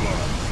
blood.